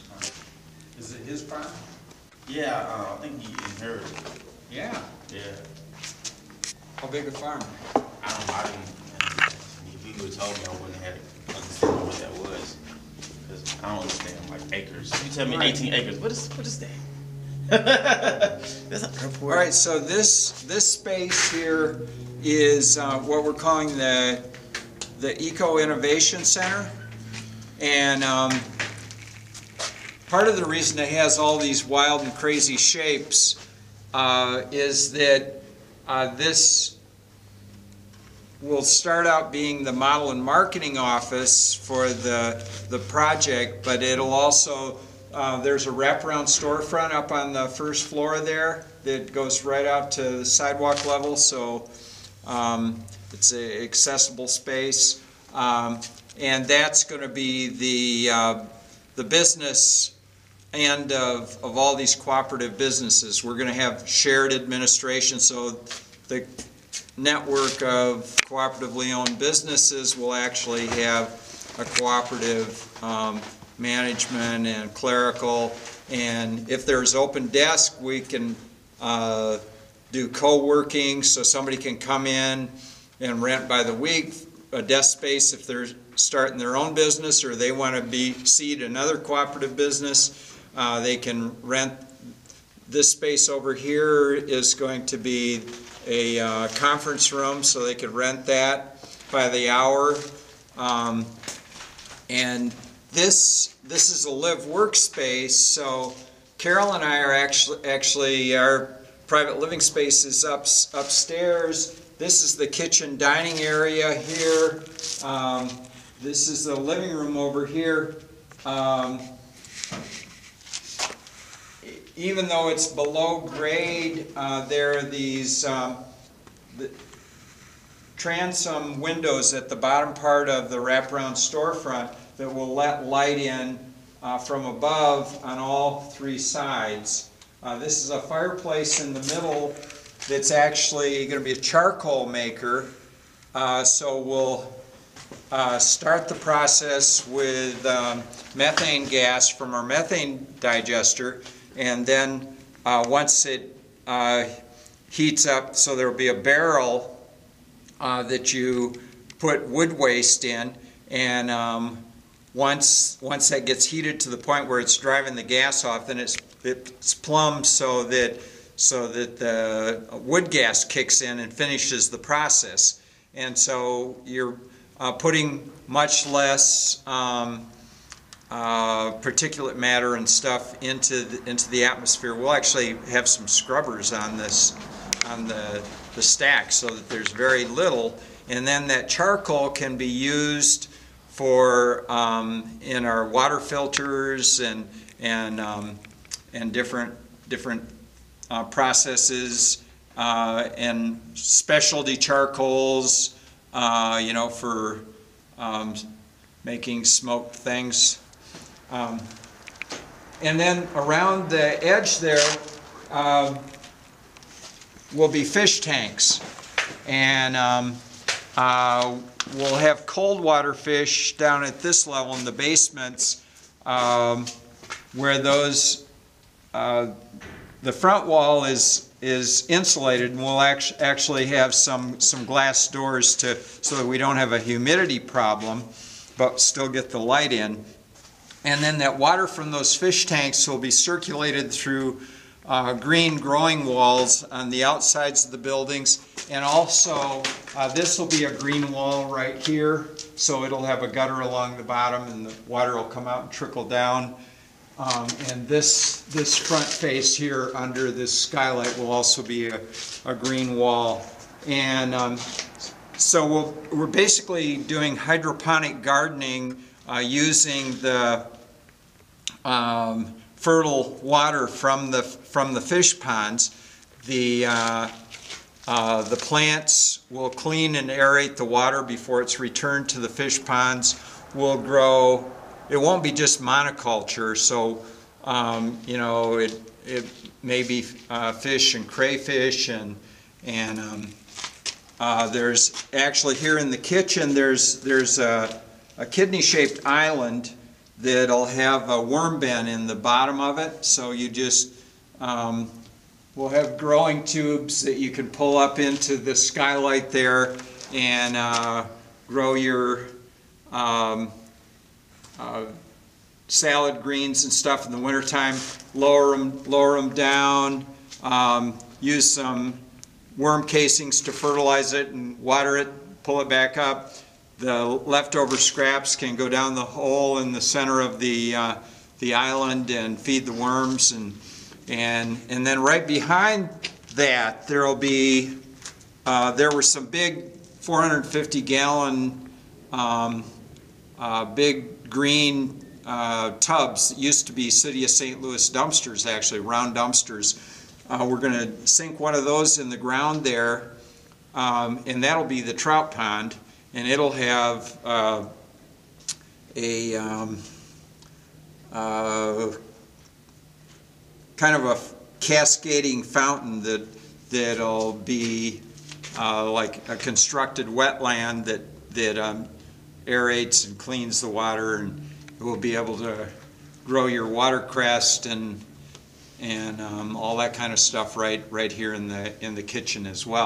fine. Is it his farm? Yeah, uh, I think he inherited. it. Yeah. Yeah, How big a farm? I don't know. I didn't. If you would have told me, I wouldn't have understood what that was. I don't understand like acres. You tell me Right. 18 acres. What is what is that? That's an airport. right, so this, this space here is uh, what we're calling the, the Eco Innovation Center. And um, part of the reason it has all these wild and crazy shapes uh, is that uh, this will start out being the model and marketing office for the, the project, but it'll also, uh, there's a wraparound storefront up on the first floor there that goes right out to the sidewalk level, so um, it's a accessible space. Um, And that's going to be the, uh, the business end of, of all these cooperative businesses. We're going to have shared administration, so the network of cooperatively owned businesses will actually have a cooperative um, management and clerical. And if there's open desk, we can uh, do co-working, so somebody can come in and rent by the week a desk space if they're starting their own business or they want to be, seed another cooperative business. Uh, They can rent this space over here is going to be a uh, conference room, so they could rent that by the hour. Um, And this, this is a live workspace, so Carol and I are actually, actually, our private living space is up, upstairs. This is the kitchen dining area here. Um, This is the living room over here. Um, even though it's below grade, uh, there are these um, the transom windows at the bottom part of the wraparound storefront that will let light in uh, from above on all three sides. Uh, This is a fireplace in the middle that's actually going to be a charcoal maker. Uh, So we'll uh, start the process with um, methane gas from our methane digester, and then uh, once it uh, heats up, so there'll be a barrel uh, that you put wood waste in, and um, once once that gets heated to the point where it's driving the gas off, then it's it's plumbed so that so that the wood gas kicks in and finishes the process, and so you're uh, putting much less um, uh, particulate matter and stuff into the, into the atmosphere. We'll actually have some scrubbers on this on the the stack so that there's very little, and then that charcoal can be used for um, in our water filters and and um, and different different uh, processes uh, and specialty charcoals, uh, you know, for um, making smoked things. Um, and then around the edge there um, will be fish tanks. And um, uh, we'll have cold water fish down at this level in the basements. Um, where those, uh, the front wall is, is insulated, and we'll act- actually have some, some glass doors to, so that we don't have a humidity problem, but still get the light in. And then that water from those fish tanks will be circulated through uh, green growing walls on the outsides of the buildings. And also, uh, this will be a green wall right here, so it'll have a gutter along the bottom, and the water will come out and trickle down. Um, And this, this front face here under this skylight will also be a, a green wall. And um, so we'll, we're basically doing hydroponic gardening uh, using the um, fertile water from the, from the fish ponds. The, uh, uh, the plants will clean and aerate the water before it's returned to the fish ponds. Will grow, it won't be just monoculture, so, um, you know, it, it may be uh, fish and crayfish and, and um, uh, there's, actually here in the kitchen, there's, there's a a kidney-shaped island that'll have a worm bin in the bottom of it, so you just, um, we'll have growing tubes that you can pull up into the skylight there and, uh, grow your, um, uh, salad greens and stuff in the wintertime, lower them, lower them down, um, use some worm casings to fertilize it and water it, pull it back up. The leftover scraps can go down the hole in the center of the, uh, the island and feed the worms and, and, and then right behind that, there'll be, uh, there were some big 450 gallon, um, uh, big green, uh, tubs, that used to be City of St. Louis dumpsters, actually, round dumpsters. Uh, we're gonna sink one of those in the ground there, um, and that'll be the trout pond and it'll have uh, a um, uh, kind of a cascading fountain that that'll be uh, like a constructed wetland that that um, aerates and cleans the water, and we'll be able to grow your watercress and and um, all that kind of stuff right right here in the in the kitchen as well.